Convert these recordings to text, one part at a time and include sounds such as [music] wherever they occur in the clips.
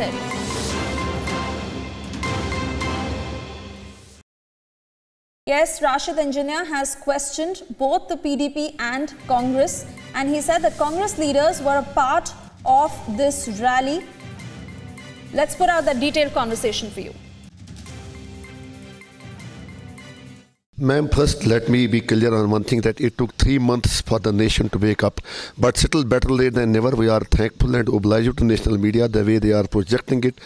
said. Yes, Rashid Engineer has questioned both the PDP and Congress and he said that Congress leaders were a part of this rally. Let's put out that detailed conversation for you. Ma'am, first let me be clear on one thing that it took three months for the nation to wake up. But still better late than never. We are thankful and obliged to national media the way they are projecting it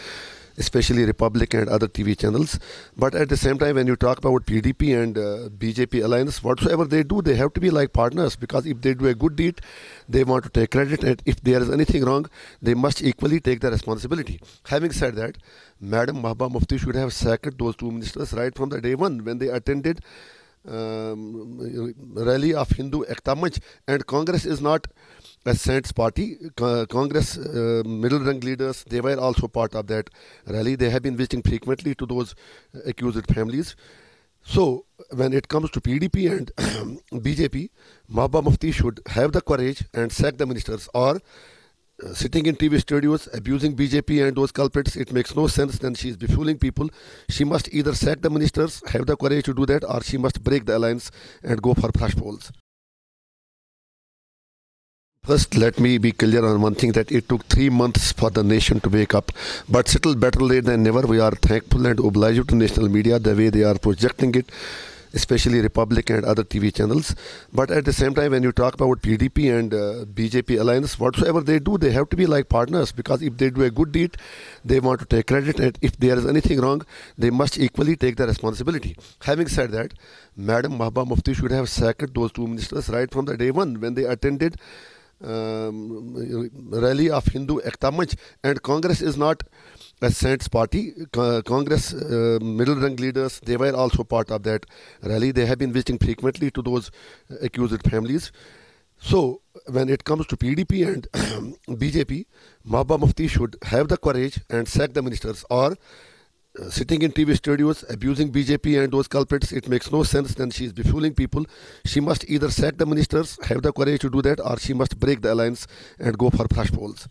especially Republic and other TV channels. But at the same time, when you talk about PDP and uh, BJP alliance, whatsoever they do, they have to be like partners because if they do a good deed, they want to take credit, and if there is anything wrong, they must equally take the responsibility. Having said that, Madam Mehbooba Mufti should have sacked those two ministers right from the day one when they attended um, rally of Hindu Ekta Manch, and Congress is not a saints party. Congress uh, middle rank leaders, they were also part of that rally. They have been visiting frequently to those accused families. So, when it comes to PDP and [clears throat] BJP, Mehbooba Mufti should have the courage and sack the ministers or uh, sitting in TV studios abusing BJP and those culprits, it makes no sense. Then she is befooling people. She must either sack the ministers, have the courage to do that, or she must break the alliance and go for fresh polls. First, let me be clear on one thing that it took three months for the nation to wake up. But still better late than never. We are thankful and obliged to national media the way they are projecting it, especially Republic and other TV channels. But at the same time, when you talk about PDP and uh, BJP alliance, whatsoever they do, they have to be like partners because if they do a good deed, they want to take credit, and if there is anything wrong, they must equally take the responsibility. Having said that, Madam Mehbooba Mufti should have sacked those two ministers right from the day one when they attended um, rally of Hindu Ekta Manch, and Congress is not a saints party. Congress uh, middle rank leaders, they were also part of that rally. They have been visiting frequently to those accused families. So, when it comes to PDP and [clears throat] BJP, Mehbooba Mufti should have the courage and sack the ministers or sitting in TV studios abusing BJP and those culprits, it makes no sense. Then she is befooling people. She must either sack the ministers, have the courage to do that, or she must break the alliance and go for fresh polls.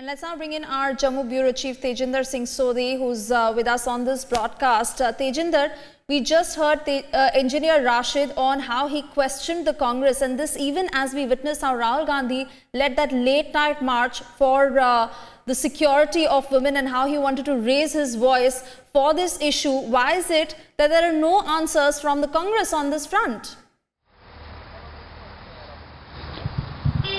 And let's now bring in our Jammu Bureau Chief Tejinder Singh Sodhi, who's uh, with us on this broadcast. Uh, Tejinder, we just heard the, uh, Engineer Rashid on how he questioned the Congress, and this even as we witnessed how Rahul Gandhi led that late night march for uh, the security of women and how he wanted to raise his voice for this issue. Why is it that there are no answers from the Congress on this front?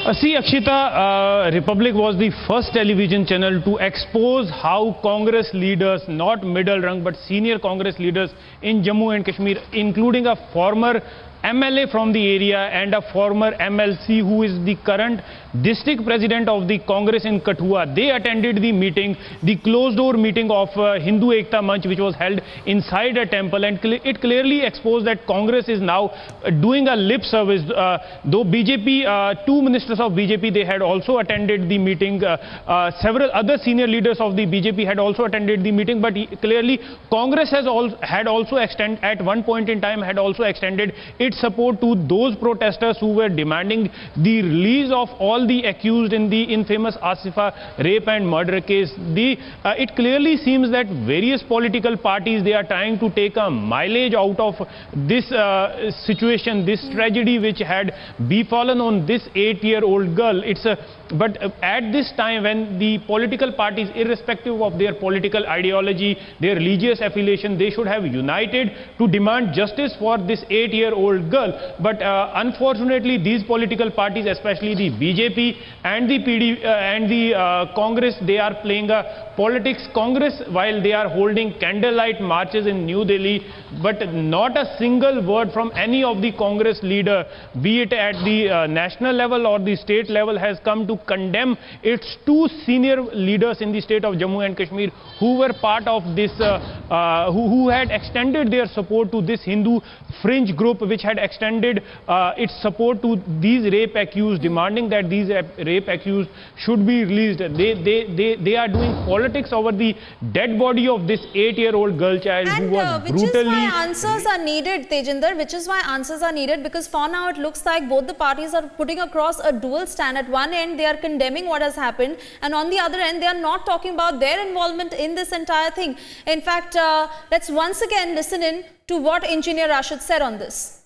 Uh, see, Akshita, uh, Republic was the first television channel to expose how Congress leaders, not middle rank, but senior Congress leaders in Jammu and Kashmir, including a former MLA from the area and a former MLC who is the current district president of the Congress in Kathua. They attended the meeting, the closed door meeting of uh, Hindu Ekta Manch which was held inside a temple and cl it clearly exposed that Congress is now uh, doing a lip service. Uh, though BJP, uh, two ministers of BJP, they had also attended the meeting. Uh, uh, several other senior leaders of the BJP had also attended the meeting but clearly Congress has al had also extended at one point in time had also extended its support to those protesters who were demanding the release of all the accused in the infamous Asifa rape and murder case. The, uh, it clearly seems that various political parties, they are trying to take a mileage out of this uh, situation, this tragedy which had befallen on this eight-year-old girl. It's a but uh, at this time when the political parties, irrespective of their political ideology, their religious affiliation, they should have united to demand justice for this eight-year-old girl. But uh, unfortunately, these political parties, especially the BJP and the PD uh, and the uh, Congress, they are playing a politics Congress while they are holding candlelight marches in New Delhi, but not a single word from any of the Congress leader, be it at the uh, national level or the state level, has come to condemn its two senior leaders in the state of Jammu and Kashmir who were part of this, uh, uh, who, who had extended their support to this Hindu fringe group which had extended uh, its support to these rape accused, demanding that these rape accused should be released. They, they, they, they are doing politics over the dead body of this eight-year-old girl child and, who was uh, which brutally... Which is why answers are needed, Tejinder, which is why answers are needed because for now it looks like both the parties are putting across a dual stand. At one end, they are are condemning what has happened. And on the other end, they are not talking about their involvement in this entire thing. In fact, uh, let's once again listen in to what Engineer Rashid said on this.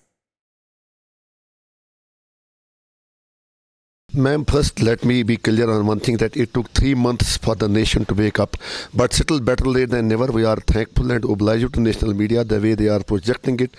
Ma'am, first let me be clear on one thing that it took three months for the nation to wake up. But still better late than never. We are thankful and obliged to national media the way they are projecting it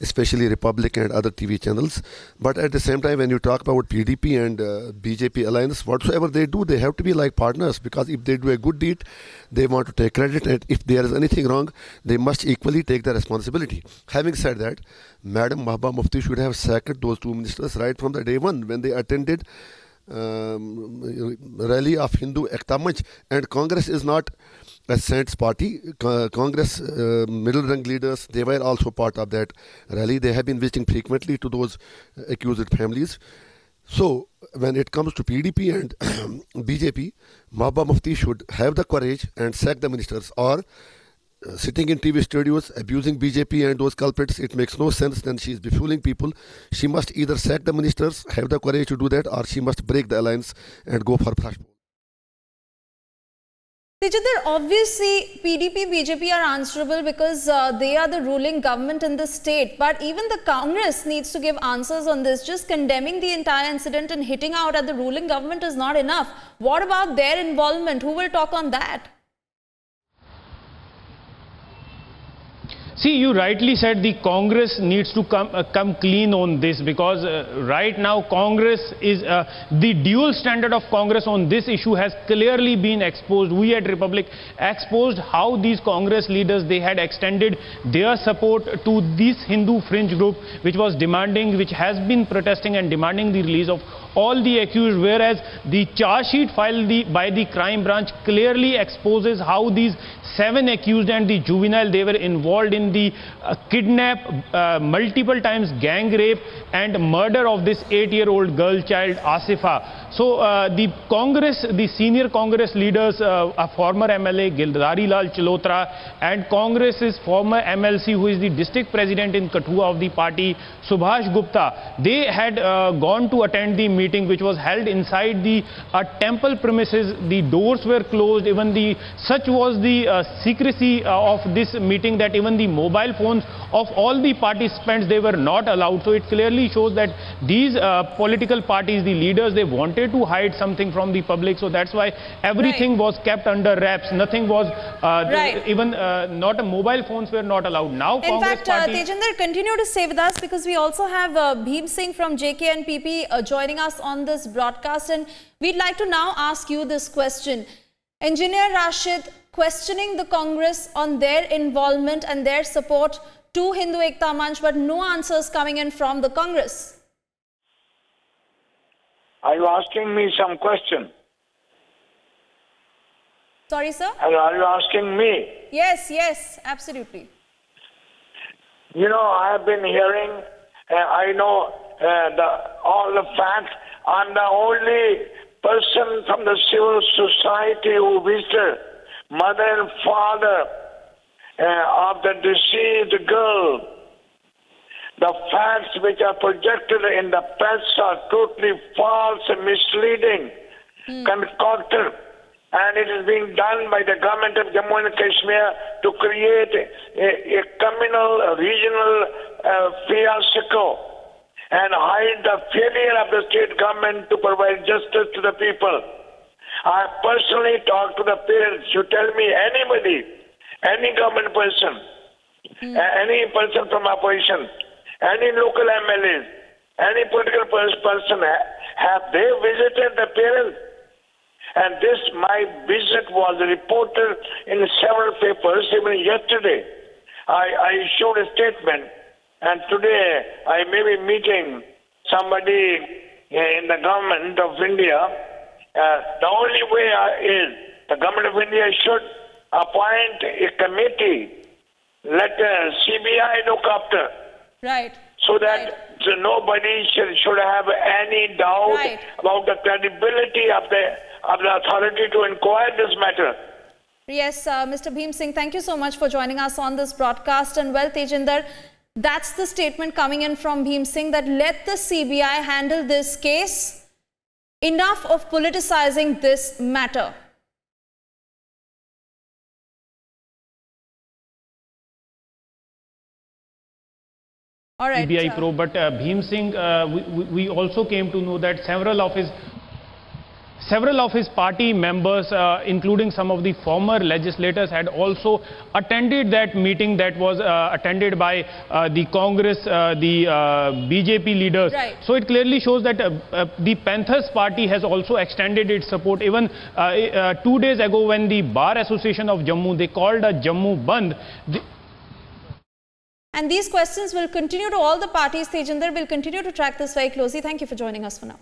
especially Republic and other TV channels. But at the same time, when you talk about PDP and uh, BJP alliance, whatsoever they do, they have to be like partners because if they do a good deed, they want to take credit, and if there is anything wrong, they must equally take the responsibility. Having said that, Madam Mehbooba Mufti should have sacked those two ministers right from the day one when they attended um, rally of Hindu Ekta Manch, and Congress is not a saints party. Congress uh, middle rank leaders, they were also part of that rally. They have been visiting frequently to those accused families. So, when it comes to PDP and [clears throat] BJP, Mehbooba Mufti should have the courage and sack the ministers or uh, sitting in TV studios abusing BJP and those culprits, it makes no sense. Then she is befooling people. She must either sack the ministers, have the courage to do that, or she must break the alliance and go for fresh. Tejinder, obviously PDP, BJP are answerable because uh, they are the ruling government in the state. But even the Congress needs to give answers on this. Just condemning the entire incident and hitting out at the ruling government is not enough. What about their involvement? Who will talk on that? See, you rightly said the Congress needs to come, uh, come clean on this because uh, right now Congress is, uh, the dual standard of Congress on this issue has clearly been exposed. We at Republic exposed how these Congress leaders, they had extended their support to this Hindu fringe group which was demanding, which has been protesting and demanding the release of all the accused whereas the charge sheet filed the, by the crime branch clearly exposes how these seven accused and the juvenile they were involved in the uh, kidnap uh, multiple times gang rape and murder of this eight year old girl child Asifa. So uh, the Congress, the senior Congress leaders, uh, a former MLA Girdhari Lal and Congress's former MLC who is the district president in Kathua of the party Subhash Gupta, they had uh, gone to attend the meeting which was held inside the uh, temple premises. The doors were closed. Even the such was the uh, secrecy uh, of this meeting that even the mobile phones of all the participants they were not allowed. So it clearly shows that these uh, political parties, the leaders, they wanted to hide something from the public. So that's why everything right. was kept under wraps. Nothing was uh, right. even not a mobile phones were not allowed. Now in Congress fact, party, Tejinder, continue to stay with us because we also have uh, Bhim Singh from JKNPP uh, joining us on this broadcast and we'd like to now ask you this question. Engineer Rashid questioning the Congress on their involvement and their support to Hindu Ekta Manch but no answers coming in from the Congress. Are you asking me some question? Sorry, sir? Are you asking me? Yes, yes, absolutely. You know, I have been hearing uh, I know the, all the facts. I'm the only person from the civil society who visited mother and father uh, of the deceased girl. The facts which are projected in the press are totally false and misleading, mm. concocted and it is being done by the government of Jammu and Kashmir to create a, a communal, a regional uh, fiasco and hide the failure of the state government to provide justice to the people. I personally talked to the parents. You tell me anybody, any government person, mm. any person from opposition, any local MLAs, any political person, have they visited the parents? And this, my visit was reported in several papers, even yesterday. I, I issued a statement, and today I may be meeting somebody in the government of India. Uh, the only way is the government of India should appoint a committee, let the CBI look after. Right. So that right. so nobody should, should have any doubt right. about the credibility of the of the authority to inquire this matter. Yes, uh, Mr. Bhim Singh, thank you so much for joining us on this broadcast. And well, Tejinder, that's the statement coming in from Bhim Singh that let the CBI handle this case enough of politicizing this matter. All right. CBI uh, probe, but uh, Bhim Singh, uh, we, we also came to know that several of his Several of his party members, uh, including some of the former legislators, had also attended that meeting that was uh, attended by uh, the Congress, uh, the uh, BJP leaders. Right. So it clearly shows that uh, uh, the Panthers party has also extended its support. Even uh, uh, two days ago, when the Bar Association of Jammu, they called a Jammu Bandh. The, And these questions will continue to all the parties. Tejinder will continue to track this very closely. Thank you for joining us for now.